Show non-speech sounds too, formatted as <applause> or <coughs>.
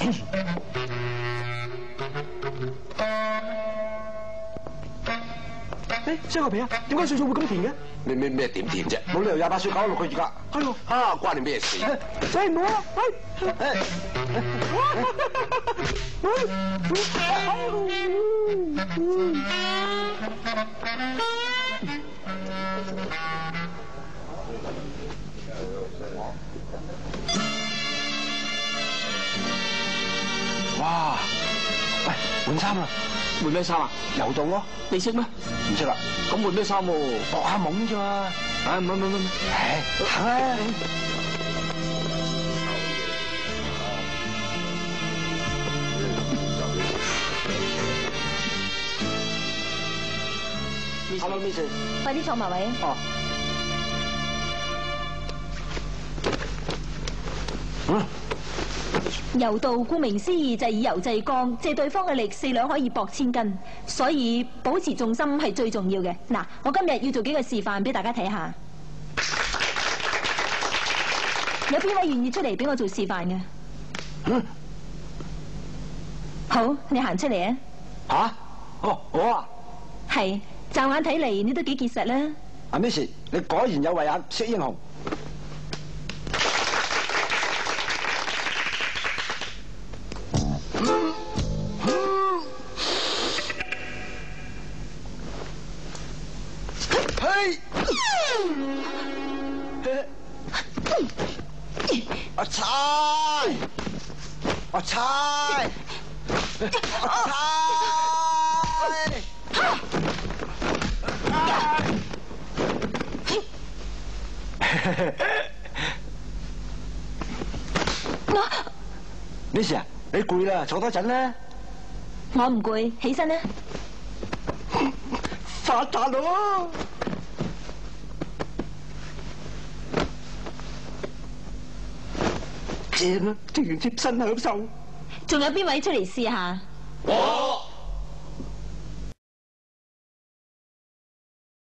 <coughs> 誒，西河皮啊，點解歲數會咁甜嘅？咩咩咩點甜啫？冇理由廿八歲搞到六個月㗎。係喎，啊，關你咩事？<laughs> 所以唔好啊，<laughs> <laughs> 哇！喂，換衫啦，換咩衫啊？柔道咯，你識咩？唔識啦，咁換咩衫喎？搏下懵啫嘛。唉，唔唔唔唔，唉，行啊！好啦，Miss。快啲坐埋位。哦。嗯。柔道顧名思義就係以柔制剛，借對方嘅力，四兩可以搏千斤，所以保持重心係最重要嘅。嗱，我今日要做幾個示範俾大家睇下。有邊位願意出嚟俾我做示範嘅？嗯。好，你行出嚟啊！吓？哦，我啊。係，驟眼睇嚟你都幾結實啦。阿 Miss，你果然有慧眼識英雄。阿猜！阿猜！阿猜！Miss 啊，你攰啦，坐多阵啦。我唔攰，起身啦。发达咯！正啊，做完貼身享受。仲有邊位出嚟試下？我。